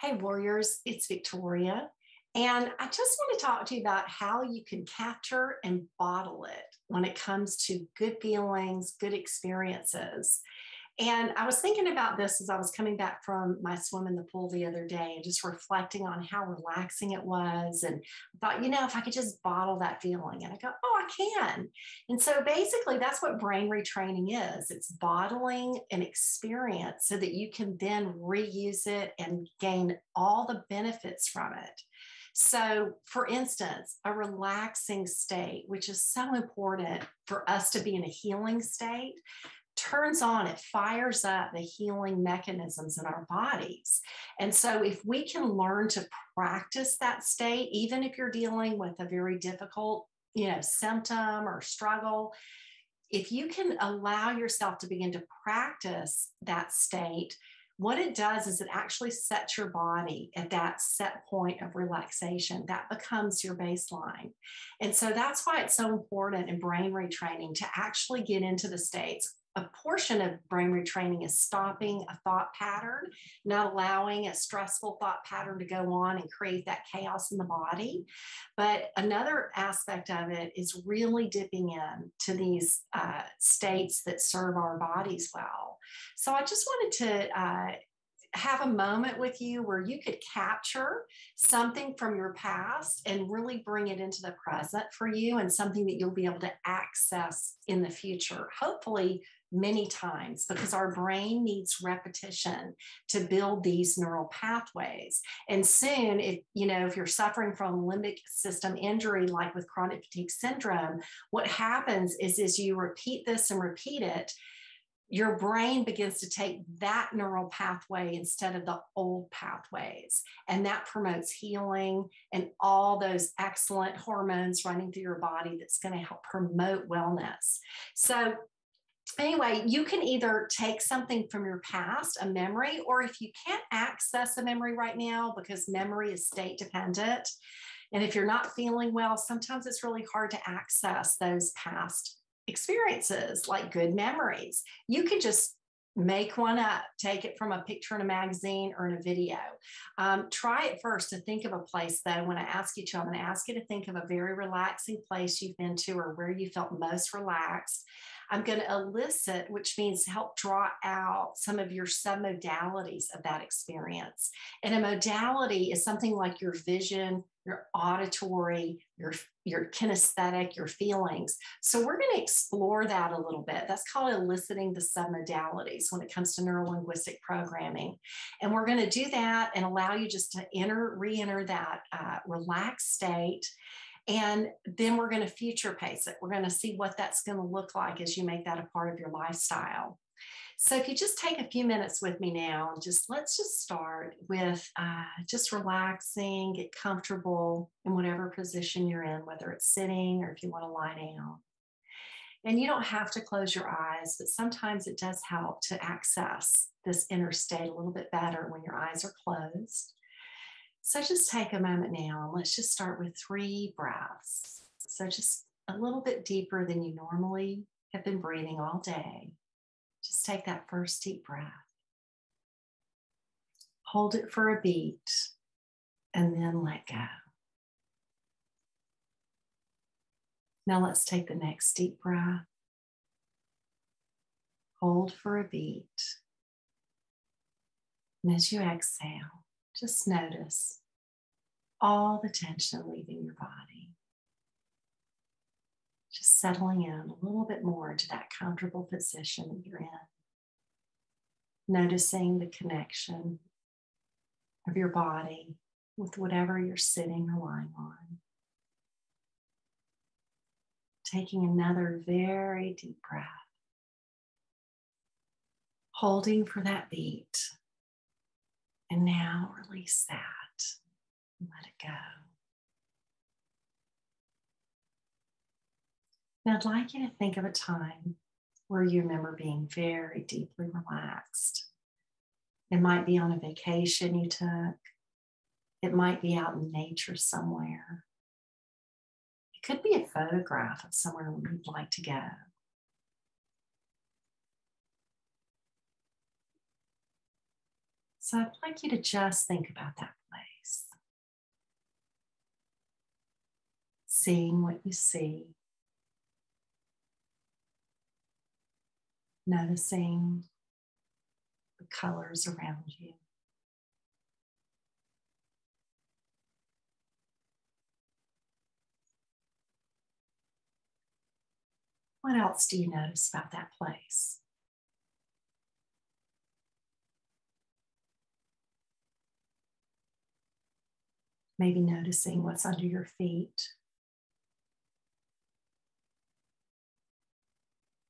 Hey, warriors, it's Victoria. And I just want to talk to you about how you can capture and bottle it when it comes to good feelings, good experiences. And I was thinking about this as I was coming back from my swim in the pool the other day and just reflecting on how relaxing it was. And I thought, you know, if I could just bottle that feeling, and I go, oh, I can. And so basically, that's what brain retraining is it's bottling an experience so that you can then reuse it and gain all the benefits from it. So, for instance, a relaxing state, which is so important for us to be in a healing state, turns on, it fires up the healing mechanisms in our bodies. And so, if we can learn to practice that state, even if you're dealing with a very difficult, you know, symptom or struggle, if you can allow yourself to begin to practice that state, what it does is it actually sets your body at that set point of relaxation. That becomes your baseline. And so that's why it's so important in brain retraining to actually get into the states a portion of brain retraining is stopping a thought pattern, not allowing a stressful thought pattern to go on and create that chaos in the body. But another aspect of it is really dipping in to these uh, states that serve our bodies well. So I just wanted to uh, have a moment with you where you could capture something from your past and really bring it into the present for you and something that you'll be able to access in the future, hopefully many times because our brain needs repetition to build these neural pathways and soon if you know if you're suffering from limbic system injury like with chronic fatigue syndrome what happens is as you repeat this and repeat it your brain begins to take that neural pathway instead of the old pathways. And that promotes healing and all those excellent hormones running through your body that's going to help promote wellness. So, anyway, you can either take something from your past, a memory, or if you can't access a memory right now because memory is state dependent. And if you're not feeling well, sometimes it's really hard to access those past experiences like good memories. You could just make one up, take it from a picture in a magazine or in a video. Um, try it first to think of a place, though. When I ask you to, I'm going to ask you to think of a very relaxing place you've been to or where you felt most relaxed. I'm going to elicit, which means help draw out some of your submodalities of that experience. And a modality is something like your vision, your auditory, your, your kinesthetic, your feelings. So we're going to explore that a little bit. That's called eliciting the submodalities when it comes to neurolinguistic programming. And we're going to do that and allow you just to enter, re-enter that uh, relaxed state and then we're going to future pace it. We're going to see what that's going to look like as you make that a part of your lifestyle. So if you just take a few minutes with me now, just let's just start with uh, just relaxing, get comfortable in whatever position you're in, whether it's sitting or if you want to lie down. And you don't have to close your eyes, but sometimes it does help to access this inner state a little bit better when your eyes are closed. So just take a moment now and let's just start with three breaths. So just a little bit deeper than you normally have been breathing all day. Just take that first deep breath. Hold it for a beat and then let go. Now let's take the next deep breath. Hold for a beat. And as you exhale, just notice all the tension leaving your body. Just settling in a little bit more to that comfortable position that you're in. Noticing the connection of your body with whatever you're sitting or lying on. Taking another very deep breath. Holding for that beat and now release that let it go. Now, I'd like you to think of a time where you remember being very deeply relaxed. It might be on a vacation you took, it might be out in nature somewhere. It could be a photograph of somewhere you'd like to go. So I'd like you to just think about that place. Seeing what you see. Noticing the colors around you. What else do you notice about that place? Maybe noticing what's under your feet,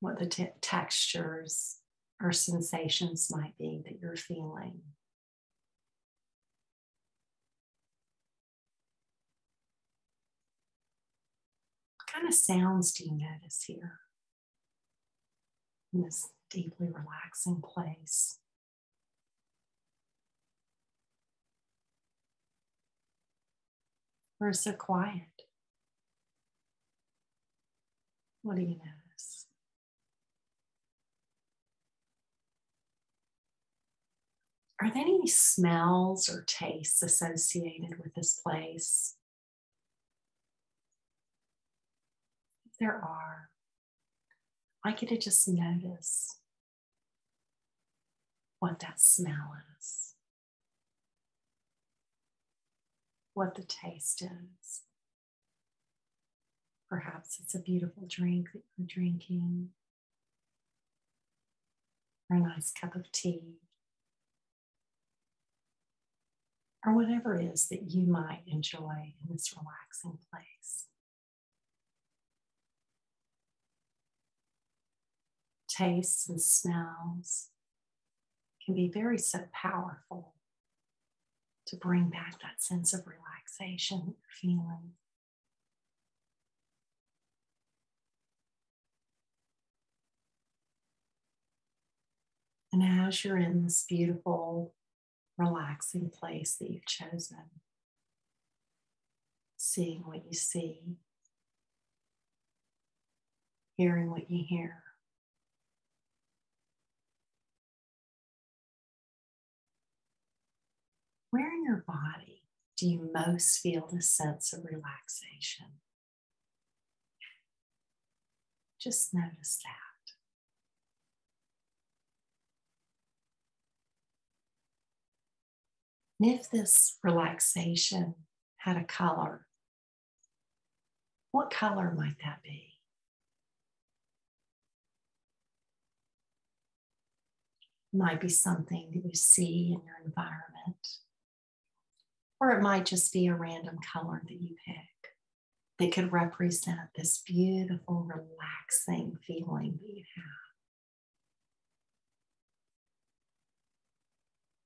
what the t- textures or sensations might be that you're feeling. What kind of sounds do you notice here in this deeply relaxing place? Or it quiet? What do you notice? Are there any smells or tastes associated with this place? If there are, I get to just notice what that smell is. What the taste is. Perhaps it's a beautiful drink that you're drinking, or a nice cup of tea, or whatever it is that you might enjoy in this relaxing place. Tastes and smells can be very so powerful to bring back that sense of relaxation feeling. And as you're in this beautiful, relaxing place that you've chosen, seeing what you see, hearing what you hear, Where in your body do you most feel this sense of relaxation? Just notice that. And if this relaxation had a color, what color might that be? might be something that you see in your environment. Or it might just be a random color that you pick that could represent this beautiful, relaxing feeling that you have.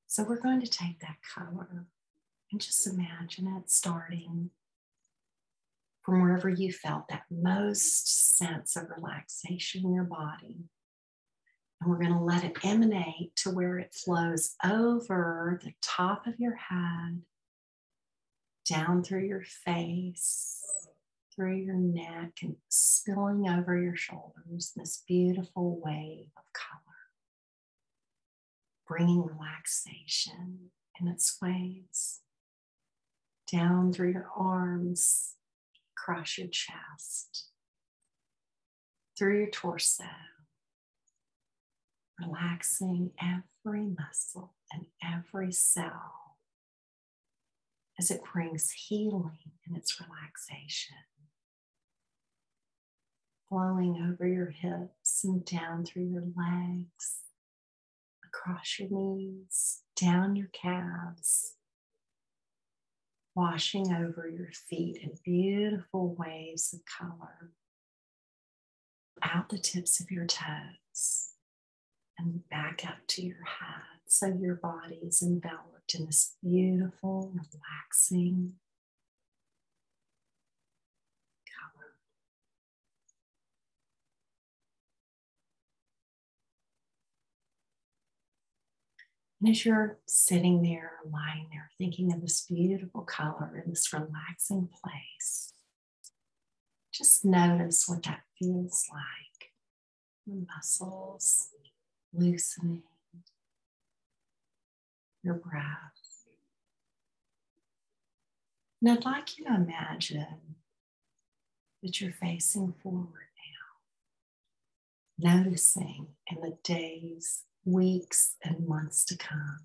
So we're going to take that color and just imagine it starting from wherever you felt that most sense of relaxation in your body. And we're going to let it emanate to where it flows over the top of your head down through your face, through your neck, and spilling over your shoulders, this beautiful wave of color, bringing relaxation in its waves down through your arms, across your chest, through your torso, relaxing every muscle and every cell as it brings healing and its relaxation. Flowing over your hips and down through your legs, across your knees, down your calves, washing over your feet in beautiful waves of color, out the tips of your toes, and back up to your head. So your body is enveloped in this beautiful, relaxing color. And as you're sitting there, lying there, thinking of this beautiful color in this relaxing place, just notice what that feels like. The muscles loosening your breath. And I'd like you to imagine that you're facing forward now, noticing in the days, weeks, and months to come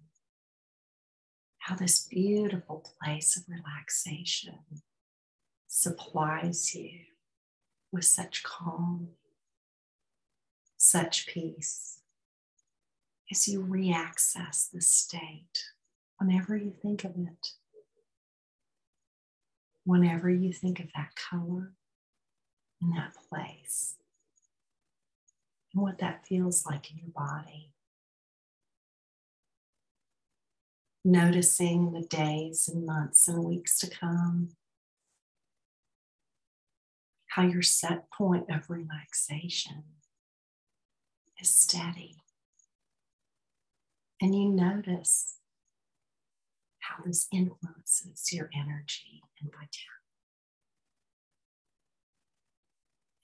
how this beautiful place of relaxation supplies you with such calm, such peace as you reaccess the state whenever you think of it. Whenever you think of that color in that place and what that feels like in your body. Noticing the days and months and weeks to come, how your set point of relaxation is steady. And you notice how this influences your energy and vitality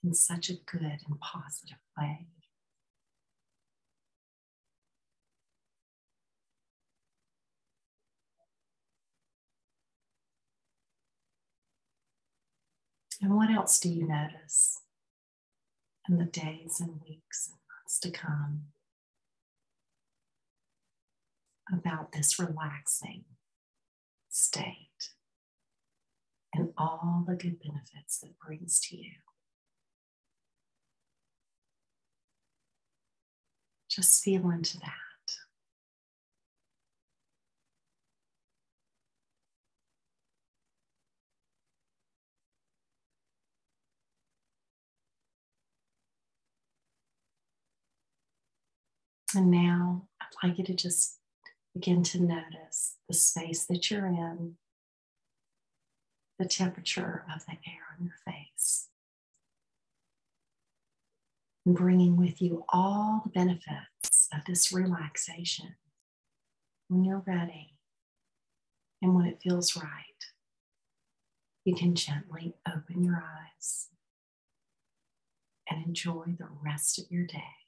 in such a good and positive way. And what else do you notice in the days and weeks and months to come about this relaxing state and all the good benefits that brings to you? Just feel into that. And now I'd like you to just begin to notice the space that you're in, the temperature of the air on your face, bringing with you all the benefits of this relaxation when you're ready and when it feels right. You can gently open your eyes and enjoy the rest of your day.